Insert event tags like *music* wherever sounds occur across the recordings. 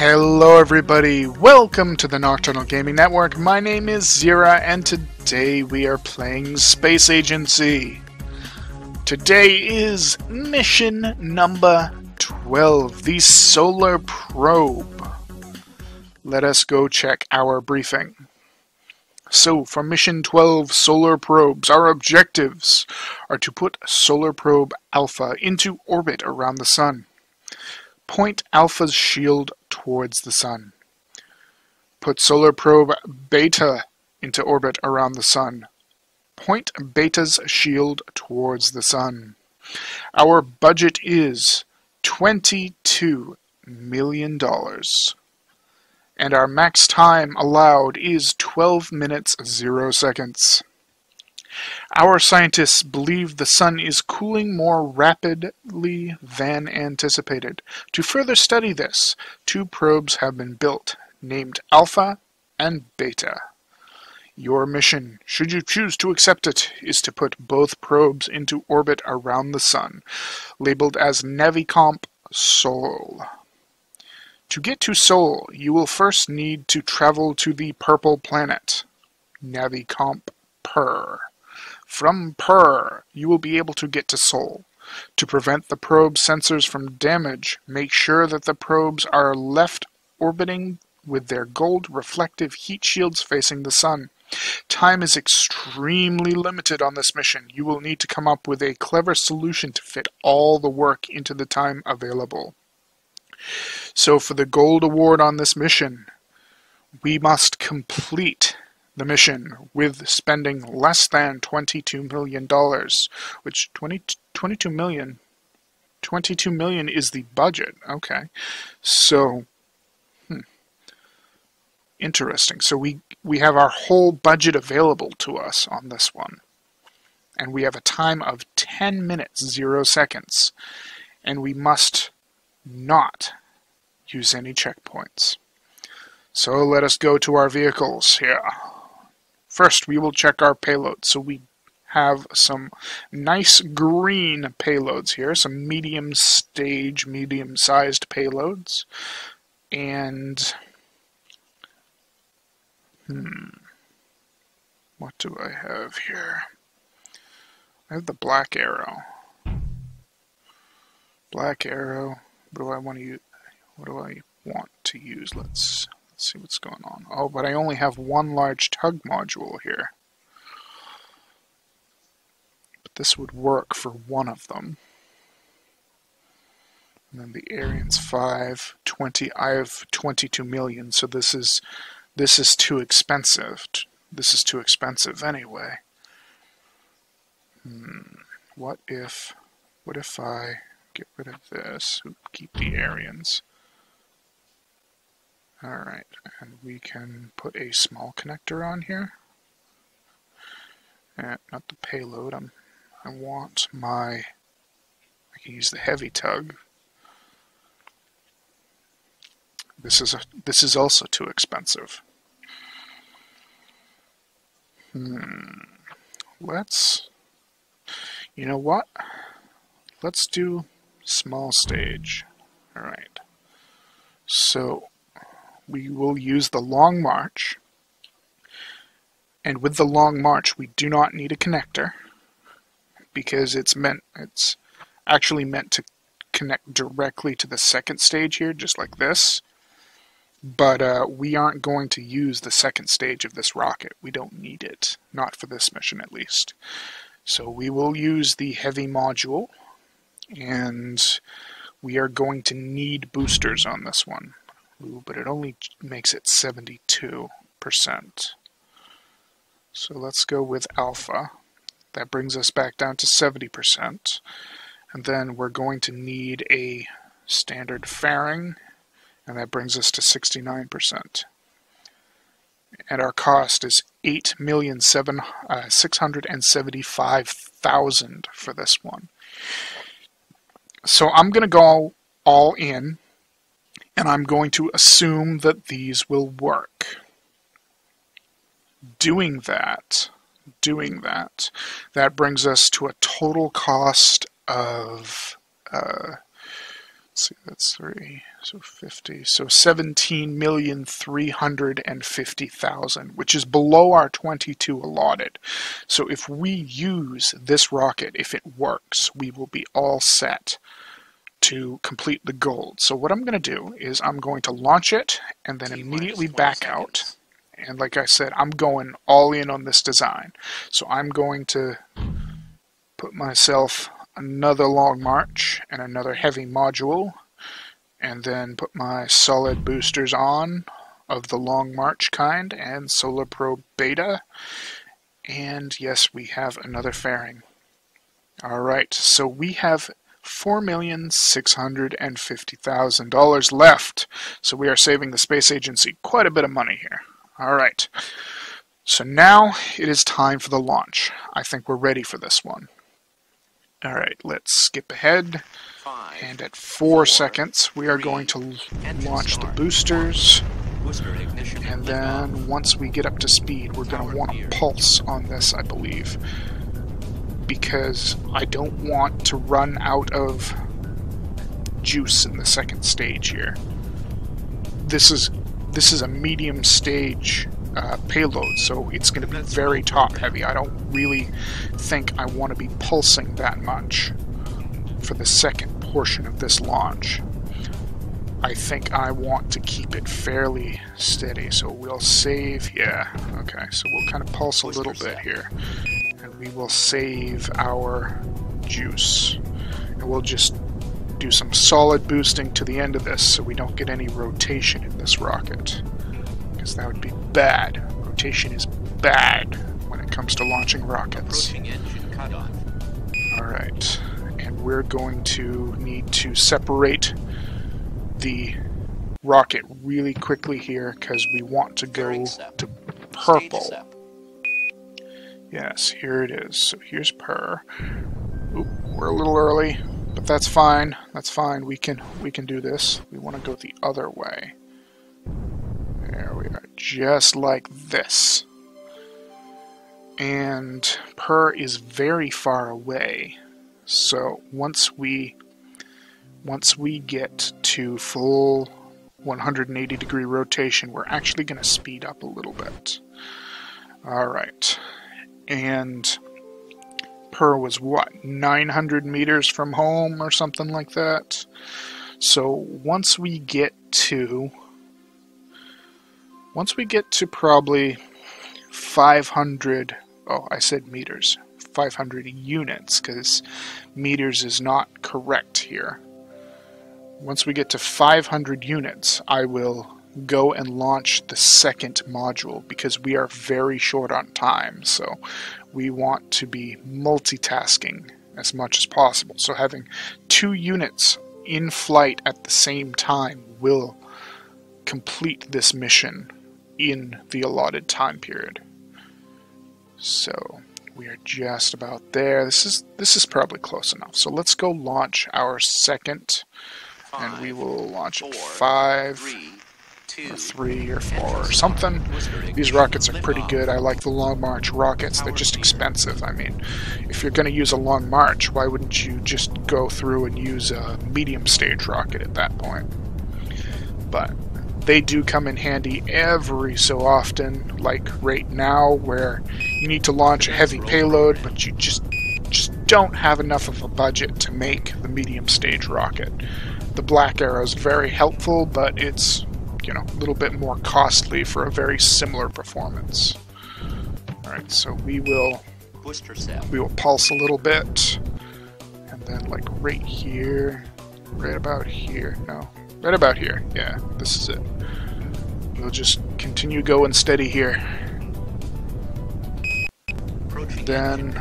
Hello everybody, welcome to the Nocturnal Gaming Network. My name is Xeriua and today we are playing Space Agency. Today is mission number 12, the Solar Probe. Let us go check our briefing. So, for Mission 12 Solar Probes, our objectives are to put Solar Probe Alpha into orbit around the Sun. Point Alpha's shield towards the Sun. Put Solar Probe Beta into orbit around the Sun. Point Beta's shield towards the Sun. Our budget is $22 million. And our max time allowed is 12 minutes 0 seconds. Our scientists believe the Sun is cooling more rapidly than anticipated. To further study this, two probes have been built, named Alpha and Beta. Your mission, should you choose to accept it, is to put both probes into orbit around the Sun, labeled as Navicomp Sol. To get to Sol, you will first need to travel to the purple planet, Navicomp Per. From Per, you will be able to get to Sol. To prevent the probe sensors from damage, make sure that the probes are left orbiting with their gold reflective heat shields facing the sun. Time is extremely limited on this mission. You will need to come up with a clever solution to fit all the work into the time available. So for the gold award on this mission, we must complete the mission with spending less than $22 million, which 20, 22 million 22 million is the budget. Okay. So hmm. interesting. So we we have our whole budget available to us on this one. And we have a time of 10 minutes 0 seconds. And we must not use any checkpoints. So let us go to our vehicles here. First, we will check our payload. So we have some nice green payloads here, some medium stage, medium sized payloads. And, hmm, what do I have here? I have the black arrow. Black arrow. What do I want to use? What do I want to use? Let's Let's see what's going on. Oh, but I only have one large tug module here. But this would work for one of them. And then the Ariane's 5, 20, I have 22 million, so this is this is too expensive. This is too expensive anyway. Hmm. What if what if I get rid of this, keep the Arianes? Alright, and we can put a small connector on here. Uh, not the payload, I'm, I want my, I can use the heavy tug. This is a, this is also too expensive. Hmm, let's, you know what? Let's do small stage. Alright. So we will use the long march. And with the long march, we do not need a connector because it's meant it's actually meant to connect directly to the second stage here, just like this. But uh, we aren't going to use the second stage of this rocket. We don't need it, not for this mission at least. So we will use the heavy module, and we are going to need boosters on this one. But it only makes it 72%. So let's go with alpha. That brings us back down to 70%. And then we're going to need a standard fairing, and that brings us to 69%. And our cost is 8,675,000 uh, for this one. So I'm going to go all in and I'm going to assume that these will work. Doing that, doing that, that brings us to a total cost of uh, see, that's three, so 50, so 17,350,000, which is below our 22 allotted. So if we use this rocket, if it works, we will be all set to complete the gold. So what I'm going to do is I'm going to launch it and then immediately back out. And like I said, I'm going all in on this design. So I'm going to put myself another long march and another heavy module and then put my solid boosters on of the long march kind and Solar Probe Beta and yes we have another fairing alright so we have $4,650,000 left. So we are saving the space agency quite a bit of money here. Alright so now it is time for the launch. I think we're ready for this one. All right, let's skip ahead. Five, and at four, four seconds, we are three, going to launch the boosters. And then once we get up to speed, we're going to want to pulse on this, I believe. Because I don't want to run out of juice in the second stage here. This is this is a medium stage uh, payload, so it's going to be very top heavy. I don't really think I want to be pulsing that much for the second portion of this launch. I think I want to keep it fairly steady, so we'll save, yeah, okay, so we'll kind of pulse a little bit here, we will save our juice, and we'll just do some solid boosting to the end of this so we don't get any rotation in this rocket because that would be bad. Rotation is bad when it comes to launching rockets. Alright, and we're going to need to separate the rocket really quickly here because we want to go to purple. Yes, here it is. So here's per. Oop, we're a little early, but that's fine. That's fine. We can we can do this. We want to go the other way. There we are, just like this. And Per is very far away. So once we once we get to full 180 degree rotation, we're actually going to speed up a little bit. Alright. And Per was what, 900 meters from home or something like that? So once we get to once we get to probably 500, oh, I said meters, 500 units, because meters is not correct here. Once we get to 500 units, I will go and launch the second module because we are very short on time. So we want to be multitasking as much as possible. So having two units in flight at the same time will complete this mission in the allotted time period. So we are just about there. This is this is probably close enough. So let's go launch our second, five, and we will launch four, five, three, or three or four or something. These rockets are pretty good. I like the Long March rockets. They're just expensive. I mean, if you're going to use a Long March, why wouldn't you just go through and use a medium stage rocket at that point? But they do come in handy every so often, like right now, where you need to launch a heavy payload, but you just just don't have enough of a budget to make the medium stage rocket. The Black Arrow is very helpful, but it's you know a little bit more costly for a very similar performance. All right, so we will we will pulse a little bit, and then like right here, right about here. No, Right about here. Yeah, this is it. We'll just continue going steady here. Then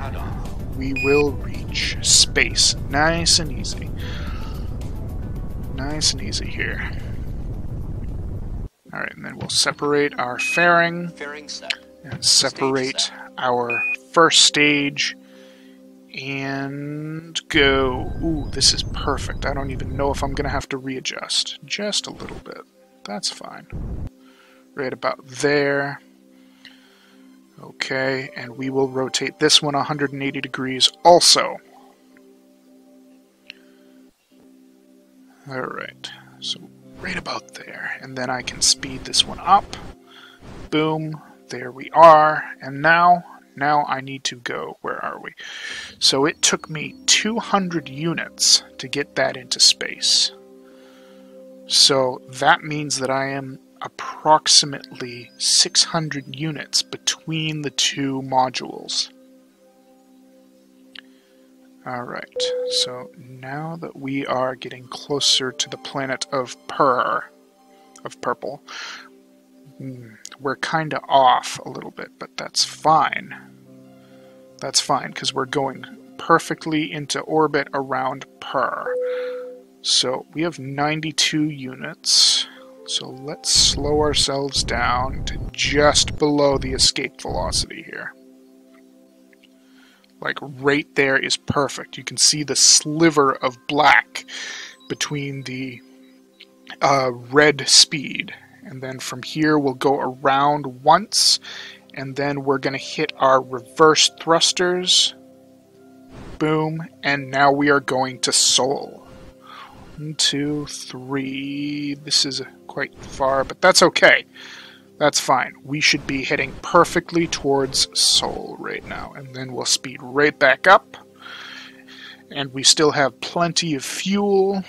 we will reach space. Nice and easy. Nice and easy here. Alright, and then we'll separate our fairing. fairing And separate our first stage and go. Ooh, this is perfect. I don't even know if I'm going to have to readjust. Just a little bit. That's fine. Right about there. Okay, and we will rotate this one 180 degrees also. Alright, so right about there. And then I can speed this one up. Boom, there we are. And now, now I need to go. Where are we? So it took me 200 units to get that into space. So that means that I am approximately 600 units between the two modules. Alright, so now that we are getting closer to the planet of Per, of Purple, hmm, we're kind of off a little bit, but that's fine. That's fine, because we're going perfectly into orbit around Per. So we have 92 units. So let's slow ourselves down to just below the escape velocity here. Like right there is perfect. You can see the sliver of black between the uh, red speed. And then from here we'll go around once and then we're going to hit our reverse thrusters. Boom. And now we are going to Sol. One, two, three. This is quite far, but that's okay. That's fine. We should be heading perfectly towards Sol right now, and then we'll speed right back up. And we still have plenty of fuel.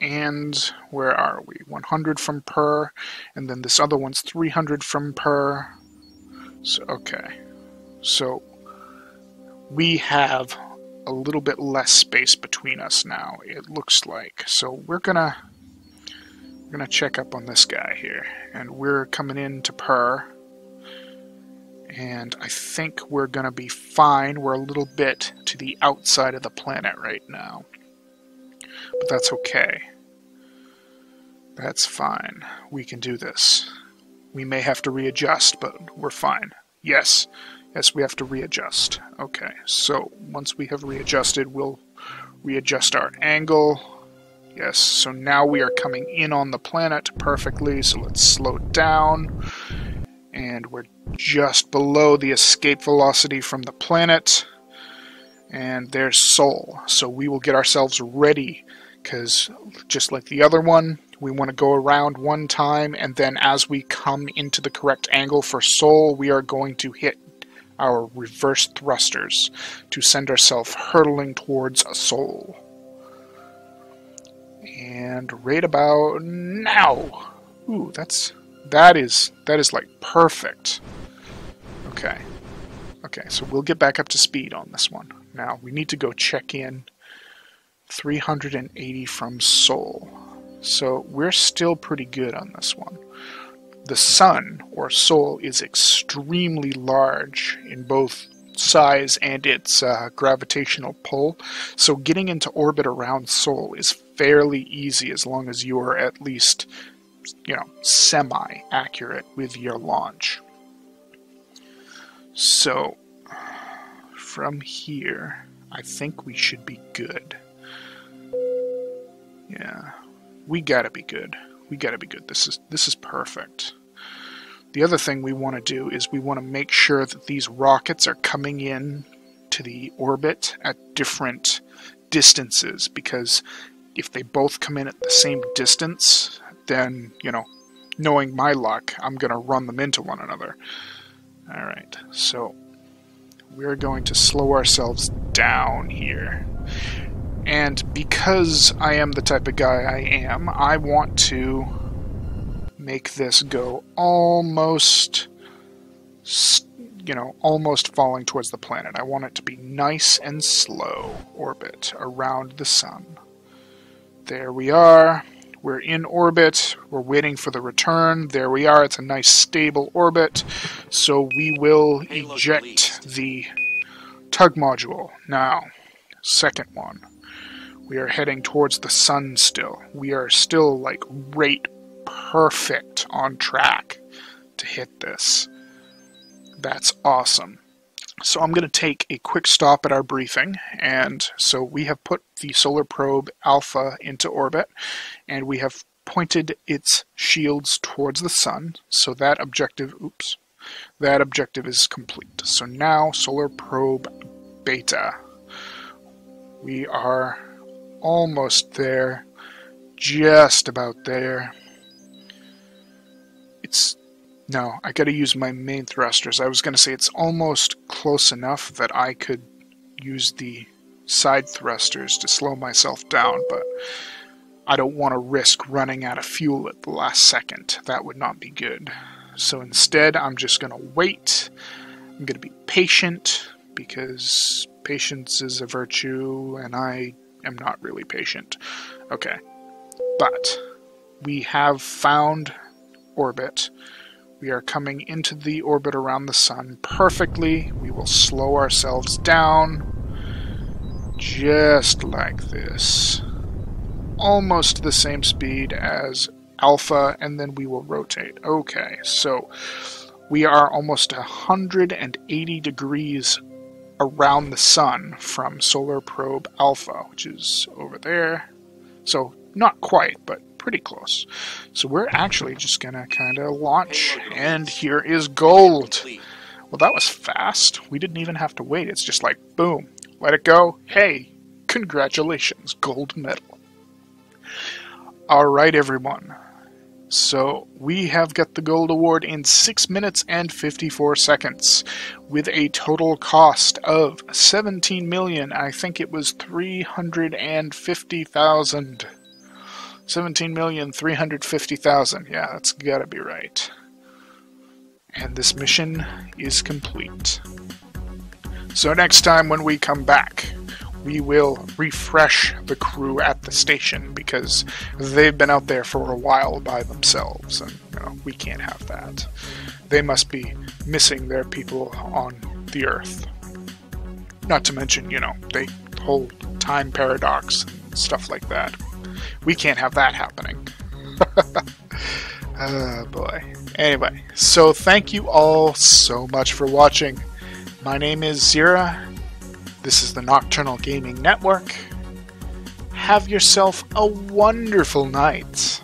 And where are we? 100 from Per, and then this other one's 300 from Per. So, okay. So, we have a little bit less space between us now, it looks like. So we're gonna we're gonna check up on this guy here. And we're coming in to Per. And I think we're gonna be fine. We're a little bit to the outside of the planet right now. But that's okay. That's fine. We can do this. We may have to readjust, but we're fine. Yes, Yes, we have to readjust. Okay, so once we have readjusted, we'll readjust our angle. Yes, so now we are coming in on the planet perfectly, so let's slow down. And we're just below the escape velocity from the planet. And there's Sol. So we will get ourselves ready, because just like the other one, we want to go around one time, and then as we come into the correct angle for Sol, we are going to hit our reverse thrusters to send ourselves hurtling towards a Sol. And right about now. Ooh, that's that is that is like perfect. Okay. Okay, so we'll get back up to speed on this one. Now we need to go check in 380 from Sol. So we're still pretty good on this one. The sun, or Sol, is extremely large in both size and its uh, gravitational pull, so getting into orbit around Sol is fairly easy as long as you are at least, you know, semi accurate with your launch. So, from here, I think we should be good. Yeah, we gotta be good we got to be good. This is this is perfect. The other thing we want to do is we want to make sure that these rockets are coming in to the orbit at different distances because if they both come in at the same distance, then, you know, knowing my luck, I'm going to run them into one another. Alright, so we're going to slow ourselves down here. And because I am the type of guy I am, I want to make this go almost, you know, almost falling towards the planet. I want it to be nice and slow orbit around the sun. There we are. We're in orbit. We're waiting for the return. There we are. It's a nice stable orbit. So we will eject the tug module. Now, second one. We are heading towards the sun still. We are still like rate perfect on track to hit this. That's awesome. So I'm going to take a quick stop at our briefing. And so we have put the solar probe Alpha into orbit, and we have pointed its shields towards the sun. So that objective, oops, that objective is complete. So now solar probe Beta. We are almost there. Just about there. It's... No, I gotta use my main thrusters. I was gonna say it's almost close enough that I could use the side thrusters to slow myself down, but I don't want to risk running out of fuel at the last second. That would not be good. So instead, I'm just to wait. I'm to be patient because patience is a virtue, and I am not really patient. Okay. But we have found orbit. We are coming into the orbit around the sun perfectly. We will slow ourselves down just like this. Almost the same speed as alpha, and then we will rotate. Okay, so we are almost 180 degrees around the sun from Solar Probe Alpha, which is over there. So not quite, but pretty close. So we're actually just gonna kind of launch, and here is gold. Well, that was fast. We didn't even have to wait. It's just like, boom, let it go. Hey, congratulations, gold medal. Alright, everyone. So, we have got the gold award in 6 minutes and 54 seconds, with a total cost of 17 million, I think it was 350,000. 17,350,000, yeah, that's gotta be right. And this mission is complete. So next time when we come back, we will refresh the crew at the station because they've been out there for a while by themselves, and you know, we can't have that. They must be missing their people on the Earth. Not to mention, you know, the whole time paradox and stuff like that. We can't have that happening. *laughs* oh boy. Anyway, so thank you all so much for watching. My name is Xeriua. This is the Nocturnal Gaming Network. Have yourself a wonderful night.